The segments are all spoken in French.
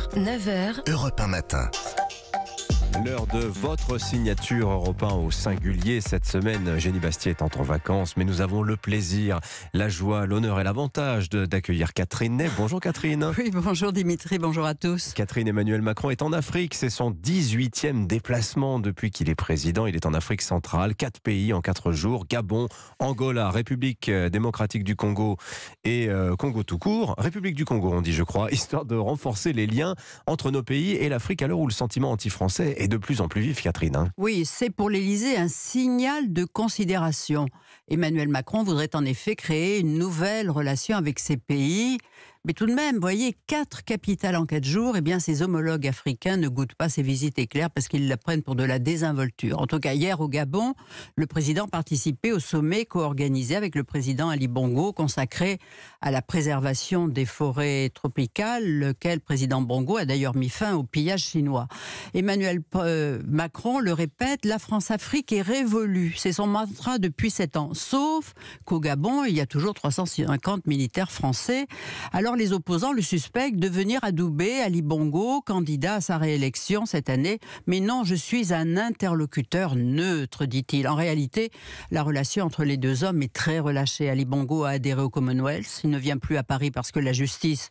6h, 9h, Europe 1 matin. L'heure de votre signature européen au singulier. Cette semaine, Génie Bastier est en vacances, mais nous avons le plaisir, la joie, l'honneur et l'avantage d'accueillir Catherine Ney. Bonjour Catherine. Oui, bonjour Dimitri, bonjour à tous. Catherine Emmanuel Macron est en Afrique. C'est son 18e déplacement depuis qu'il est président. Il est en Afrique centrale. Quatre pays en quatre jours. Gabon, Angola, République euh, démocratique du Congo et euh, Congo tout court. République du Congo, on dit, je crois, histoire de renforcer les liens entre nos pays et l'Afrique à l'heure où le sentiment anti-français est de plus en plus vif, Catherine. hein. Oui, c'est pour l'Élysée un signal de considération. Emmanuel Macron voudrait en effet créer une nouvelle relation avec ces pays. Mais tout de même, vous voyez, quatre capitales en quatre jours, eh bien, ses homologues africains ne goûtent pas ces visites éclairs parce qu'ils la prennent pour de la désinvolture. En tout cas, hier au Gabon, le président participait au sommet co-organisé avec le président Ali Bongo consacré à la préservation des forêts tropicales, lequel président Bongo a d'ailleurs mis fin au pillage chinois. Emmanuel euh, Macron le répète, la France-Afrique est révolue. C'est son mantra depuis sept ans. Sauf qu'au Gabon, il y a toujours 350 militaires français. Alors les opposants le suspectent de venir adouber Ali Bongo, candidat à sa réélection cette année. Mais non, je suis un interlocuteur neutre, dit-il. En réalité, la relation entre les deux hommes est très relâchée. Ali Bongo a adhéré au Commonwealth. Il ne vient plus à Paris parce que la justice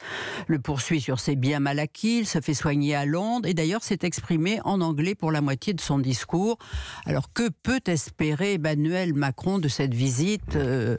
le poursuit sur ses biens mal acquis. Il se fait soigner à Londres. Et d'ailleurs, s'est exprimé en anglais pour la moitié de son discours. Alors, que peut espérer Emmanuel Macron de cette visite Euh,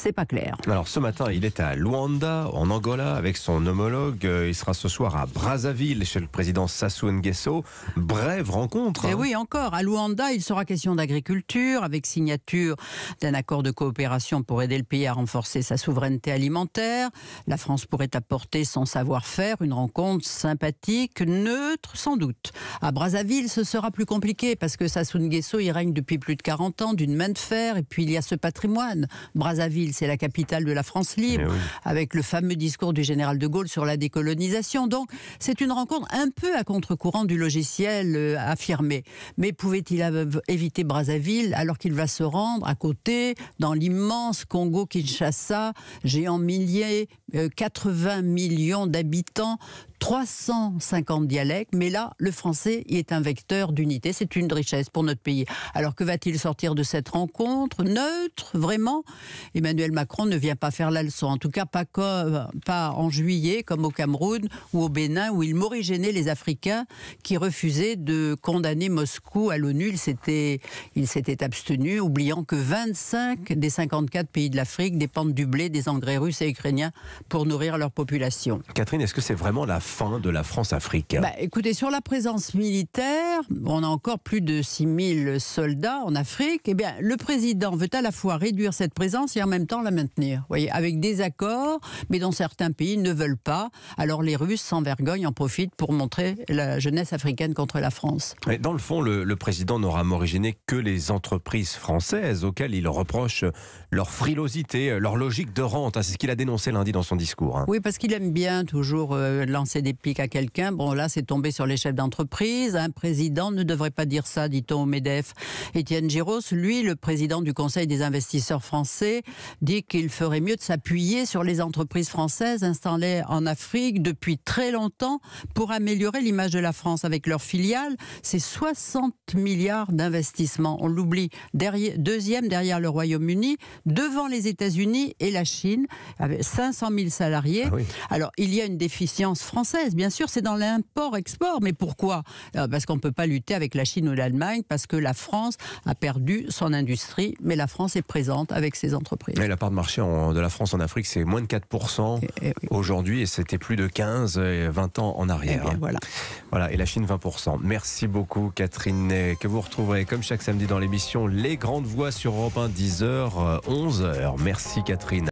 C'est pas clair. Alors ce matin, il est à Luanda, en Angola, avec son homologue. Euh, Il sera ce soir à Brazzaville, chez le président Sassou Nguesso. Brève rencontre. Et hein. Eh oui, encore. À Luanda, il sera question d'agriculture, avec signature d'un accord de coopération pour aider le pays à renforcer sa souveraineté alimentaire. La France pourrait apporter son savoir-faire, une rencontre sympathique, neutre sans doute. À Brazzaville, ce sera plus compliqué parce que Sassou Nguesso y règne depuis plus de 40 ans d'une main de fer et puis il y a ce patrimoine. Brazzaville, c'est la capitale de la France libre Eh oui. avec le fameux discours du général de Gaulle sur la décolonisation. Donc, c'est une rencontre un peu à contre-courant du logiciel euh, affirmé. Mais pouvait-il éviter Brazzaville alors qu'il va se rendre à côté, dans l'immense Congo-Kinshasa, géant millier, euh, 80 millions d'habitants, 350 dialectes, mais là, le français y est un vecteur d'unité. C'est une richesse pour notre pays. Alors que va-t-il sortir de cette rencontre Neutre, vraiment? Emmanuel Macron ne vient pas faire la leçon. En tout cas, pas, en juillet, comme au Cameroun ou au Bénin, où il morigénait les Africains qui refusaient de condamner Moscou à l'ONU. Il s'était abstenu, oubliant que 25 des 54 pays de l'Afrique dépendent du blé, des engrais russes et ukrainiens pour nourrir leur population. Catherine, est-ce que c'est vraiment la fin de la France-Afrique Bah, écoutez, sur la présence militaire, on a encore plus de 6000 soldats en Afrique. Eh bien, le président veut à la fois réduire cette présence et en même temps la maintenir. Vous voyez, avec des accords, mais dont certains pays ne veulent pas. Alors les Russes, sans vergogne, en profitent pour montrer la jeunesse africaine contre la France. Dans le fond, le, le président n'aura morigéné que les entreprises françaises auxquelles il reproche leur frilosité, leur logique de rente. Ah, C'est ce qu'il a dénoncé lundi dans son discours. hein. Oui, parce qu'il aime bien toujours euh, lancer des pics à quelqu'un. Bon, là, c'est tombé sur les chefs d'entreprise. Un président ne devrait pas dire ça, dit-on au MEDEF. Étienne Giros, lui, le président du Conseil des investisseurs français, dit qu'il ferait mieux de s'appuyer sur les entreprises françaises installées en Afrique depuis très longtemps pour améliorer l'image de la France avec leurs filiales. C'est 60 milliards d'investissements. On l'oublie. Deuxième derrière le Royaume-Uni, devant les États-Unis et la Chine, avec 500 000 salariés. Ah oui. Alors, il y a une déficience française, bien sûr, c'est dans l'import-export. Mais pourquoi? Euh, Parce qu'on ne peut pas lutter avec la Chine ou l'Allemagne, parce que la France a perdu son industrie, mais la France est présente avec ses entreprises. Et la part de marché de la France en Afrique, c'est moins de 4% Et- et oui. aujourd'hui et c'était plus de 15, et 20 ans en Eh arrière. bien, hein. voilà. Voilà, et la Chine 20%. Merci beaucoup Catherine Ney, que vous retrouverez comme chaque samedi dans l'émission Les Grandes Voix sur Europe 1, 10h, 11h. Merci Catherine.